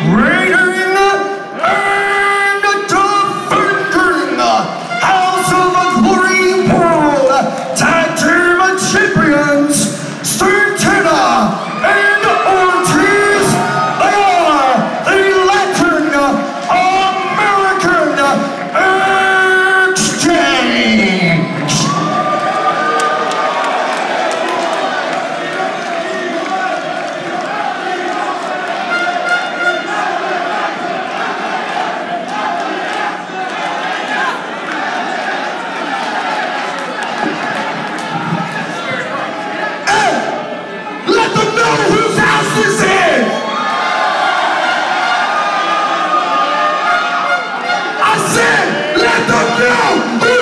Real Let them know.